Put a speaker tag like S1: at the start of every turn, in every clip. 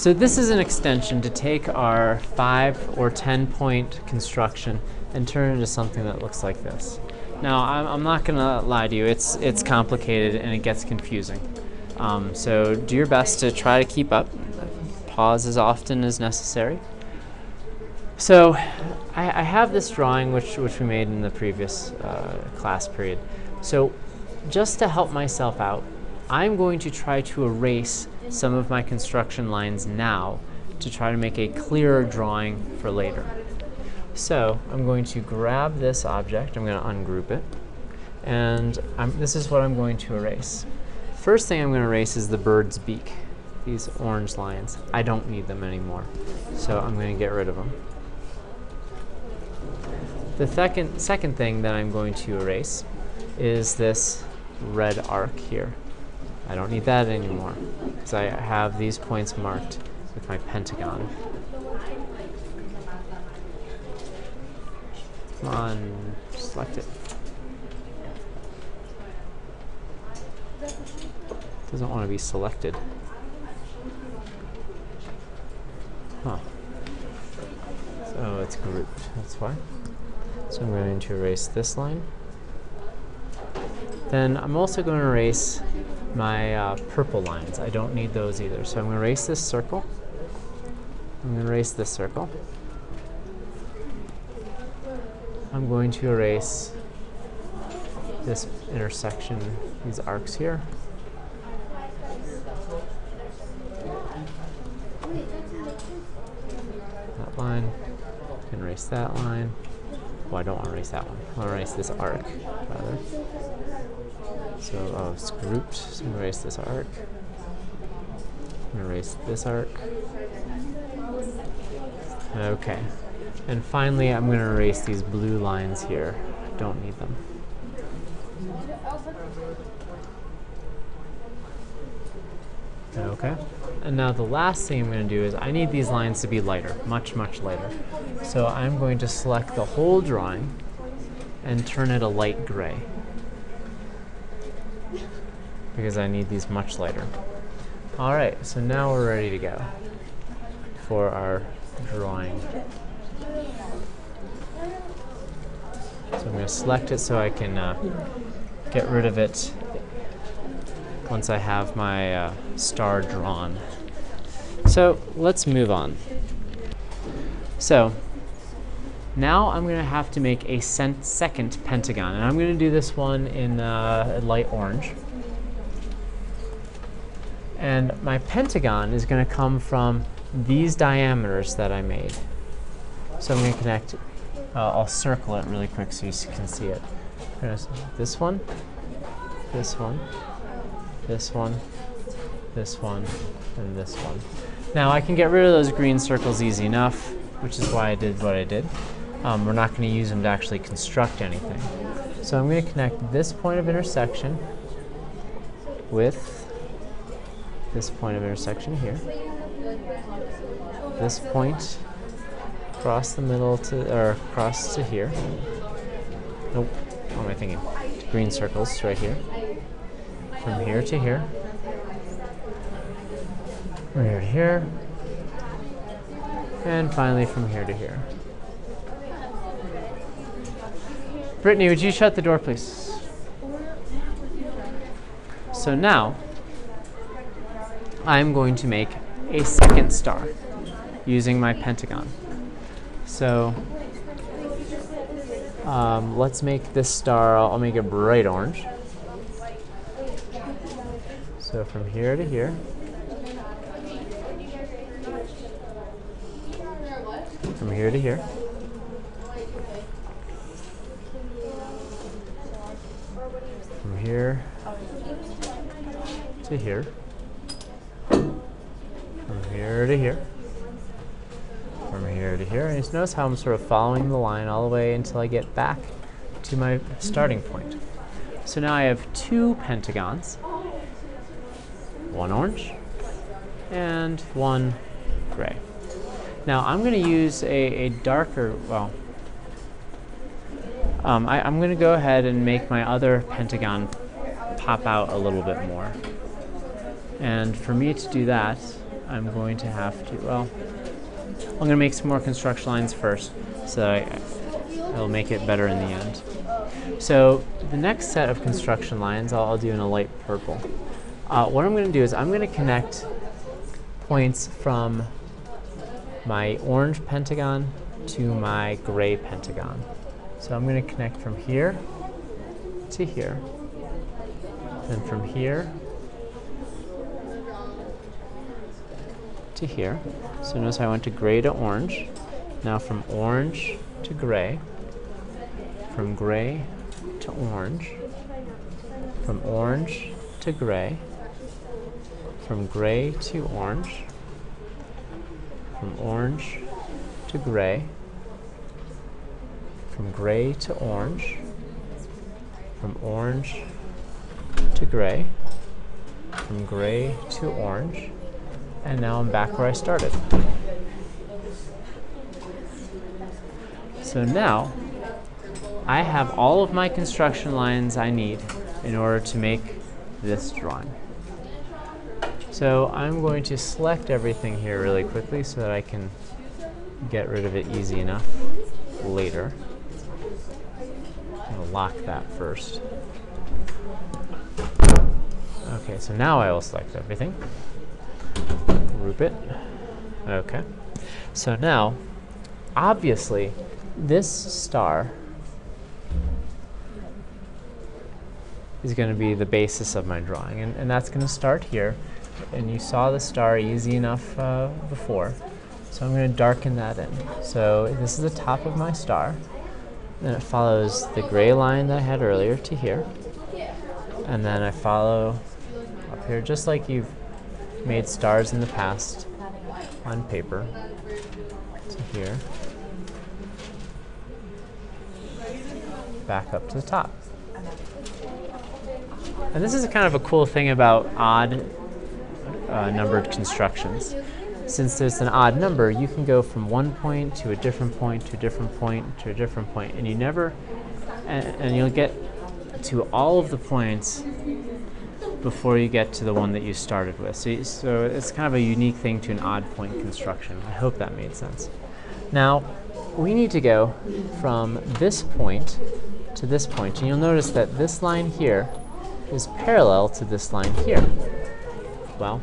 S1: So this is an extension to take our five or 10 point construction and turn it into something that looks like this. Now, I'm, I'm not gonna lie to you, it's, it's complicated and it gets confusing. Um, so do your best to try to keep up. Pause as often as necessary. So I, I have this drawing which, which we made in the previous uh, class period. So just to help myself out, I'm going to try to erase some of my construction lines now to try to make a clearer drawing for later. So I'm going to grab this object, I'm going to ungroup it, and I'm, this is what I'm going to erase. First thing I'm going to erase is the bird's beak, these orange lines. I don't need them anymore, so I'm going to get rid of them. The second, second thing that I'm going to erase is this red arc here. I don't need that anymore because I have these points marked with my pentagon. Come on, select it. Doesn't want to be selected. Huh. So it's grouped, that's why. So I'm going to erase this line. Then I'm also going to erase my uh, purple lines. I don't need those either. So I'm going to erase this circle. I'm going to erase this circle. I'm going to erase this intersection, these arcs here. That line. Can erase that line. Well, I don't want to erase that one. I want to erase this arc, rather. So, uh, grouped. So I'm to erase this arc. Erase this arc. Okay. And finally, I'm going to erase these blue lines here. I Don't need them. Okay. And now the last thing I'm going to do is I need these lines to be lighter, much, much lighter. So I'm going to select the whole drawing and turn it a light gray because I need these much lighter. All right, so now we're ready to go for our drawing. So I'm going to select it so I can uh, get rid of it once I have my uh, star drawn. So let's move on. So now I'm going to have to make a second pentagon, and I'm going to do this one in uh, light orange. And my pentagon is going to come from these diameters that I made. So I'm going to connect, uh, I'll circle it really quick so you can see it. This one, this one, this one, this one, and this one. Now I can get rid of those green circles easy enough, which is why I did what I did. Um, we're not going to use them to actually construct anything. So I'm going to connect this point of intersection with this point of intersection here. This point across the middle to, or across to here. Nope, what am I thinking? Green circles right here. From here to here. From here to here. And finally from here to here. Brittany, would you shut the door, please? So now, I'm going to make a second star using my pentagon. So um, let's make this star, I'll, make it bright orange. So from here to here. From here to here. From here to here here to here, from here to here. And just notice how I'm sort of following the line all the way until I get back to my starting point. So now I have two pentagons, one orange and one gray. Now I'm going to use a, a darker, well, um, I, I'm going to go ahead and make my other pentagon pop out a little bit more. And for me to do that, I'm going to have to, well, I'm going to make some more construction lines first so I, it'll make it better in the end. So the next set of construction lines I'll, I'll do in a light purple. Uh, what I'm going to do is I'm going to connect points from my orange pentagon to my gray pentagon. So I'm going to connect from here to here, then from here to here. So notice I went to gray to orange. Now from orange to gray, from gray to orange, from orange to gray, from gray to orange, from orange to gray, from gray to orange, from orange to gray, from gray to orange, and now I'm back where I started. So now I have all of my construction lines I need in order to make this drawing. So I'm going to select everything here really quickly so that I can get rid of it easy enough later. I'm going to lock that first. Okay, so now I will select everything. It. Okay. So now, obviously, this star is going to be the basis of my drawing. And, and that's going to start here. And you saw the star easy enough uh, before. So I'm going to darken that in. So this is the top of my star. Then it follows the gray line that I had earlier to here. And then I follow up here, just like you've made stars in the past on paper, to here. Back up to the top. And this is kind of a cool thing about odd uh, numbered constructions. Since there's an odd number, you can go from one point to a different point to a different point to a different point, and you never, and, and you'll get to all of the points before you get to the one that you started with. So, so it's kind of a unique thing to an odd point construction. I hope that made sense. Now, we need to go from this point to this point, and you'll notice that this line here is parallel to this line here. Well,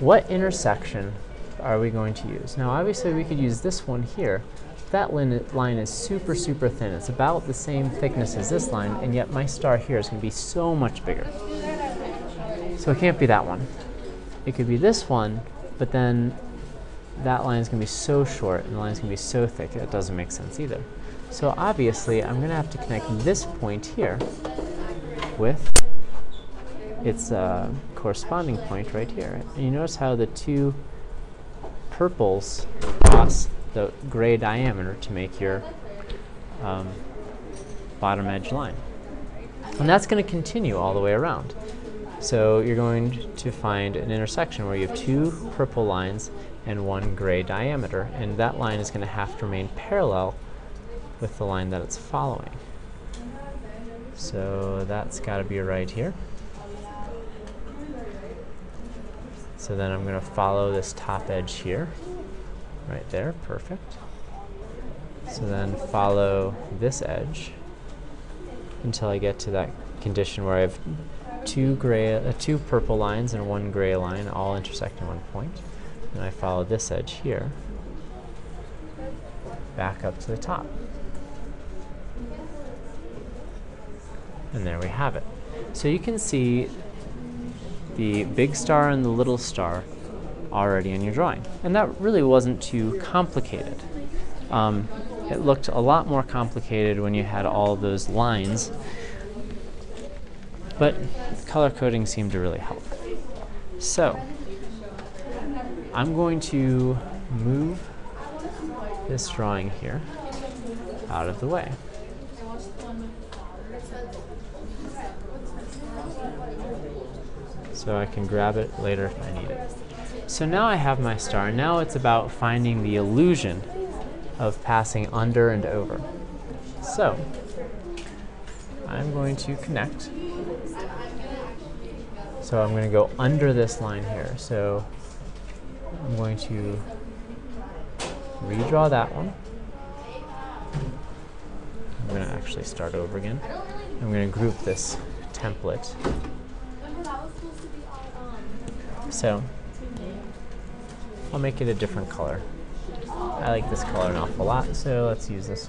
S1: what intersection are we going to use? Now, obviously, we could use this one here. That line is super, super thin. It's about the same thickness as this line, and yet my star here is going to be so much bigger. So it can't be that one. It could be this one, but then that line is going to be so short, and the line is going to be so thick, it doesn't make sense either. So obviously, I'm going to have to connect this point here with its uh, corresponding point right here. And you notice how the two purples cross the gray diameter to make your um, bottom edge line. And that's going to continue all the way around. So you're going to find an intersection where you have two purple lines and one gray diameter, and that line is going to have to remain parallel with the line that it's following. So that's got to be right here. So then I'm going to follow this top edge here, right there, perfect. So then follow this edge until I get to that condition where I have two gray, uh, two purple lines and one gray line all intersect in one point. And I follow this edge here back up to the top. And there we have it. So you can see the big star and the little star already in your drawing. And that really wasn't too complicated. Um, it looked a lot more complicated when you had all those lines, but color coding seemed to really help. So, I'm going to move this drawing here out of the way. so I can grab it later if I need it. So now I have my star. Now it's about finding the illusion of passing under and over. So I'm going to connect. So I'm going to go under this line here. So I'm going to redraw that one. I'm going to actually start over again. I'm going to group this template. So I'll make it a different color. I like this color an awful lot, so let's use this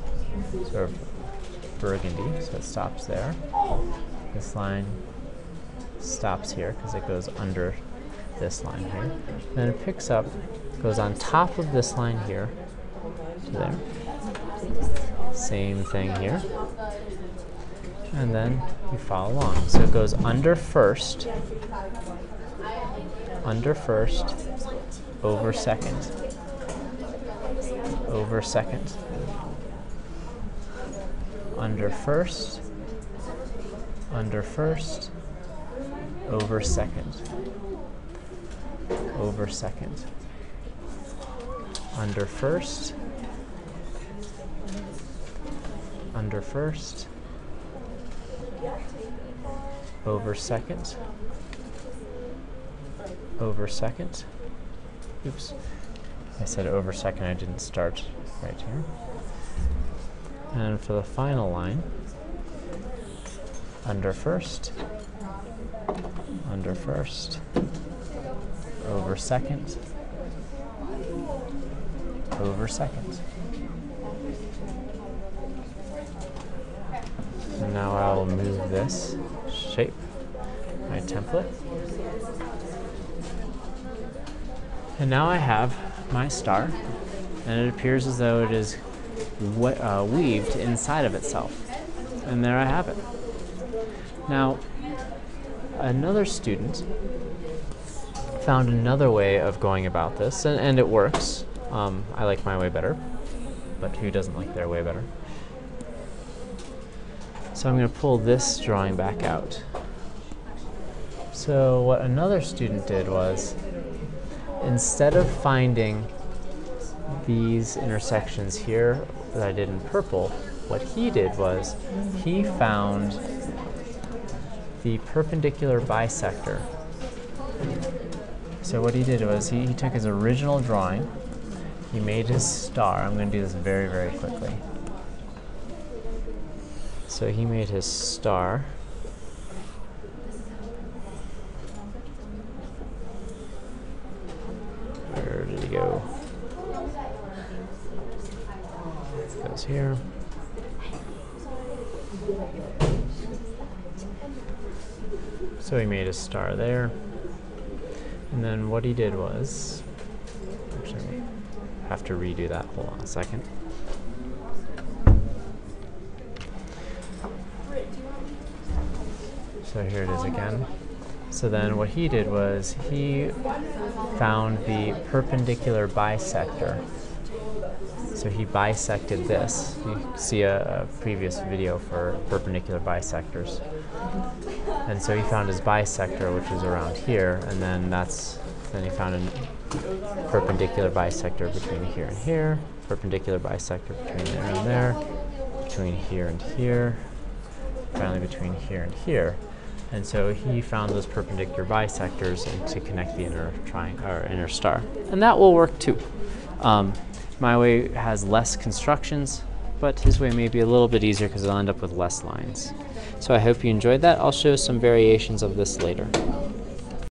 S1: sort of burgundy, so it stops there. This line stops here because it goes under this line here. Then it picks up, goes on top of this line here to there. Same thing here. And then you follow along. So it goes under first, under first, over second, over second, under first, under first, over second, over second, under first, under first, over second, over second. Oops. I said over second, I didn't start right here. And for the final line, under first, under first, over second, over second. And now I will move this shape, my template. And now I have my star, and it appears as though it is we- uh, weaved inside of itself. And there I have it. Now, another student found another way of going about this, and, and it works. Um, I like my way better, but who doesn't like their way better? So I'm going to pull this drawing back out. So what another student did was, instead of finding these intersections here that I did in purple, what he did was he found the perpendicular bisector. So what he did was he, he took his original drawing, he made his star. I'm going to do this very, very quickly. So he made his star. Where did he go? Goes here. So he made a star there. And then what he did was, actually, have to redo that. Hold on a second. So here it is again. So then what he did was he found the perpendicular bisector. So he bisected this. You see a, a previous video for perpendicular bisectors. And so he found his bisector, which is around here, and then that's then he found a perpendicular bisector between here and here, perpendicular bisector between there and there, between here and here, finally between here and here. And so he found those perpendicular bisectors to connect the inner triangle or inner star. And that will work too. Um, my way has less constructions, but his way may be a little bit easier because it'll end up with less lines. So I hope you enjoyed that. I'll show some variations of this later.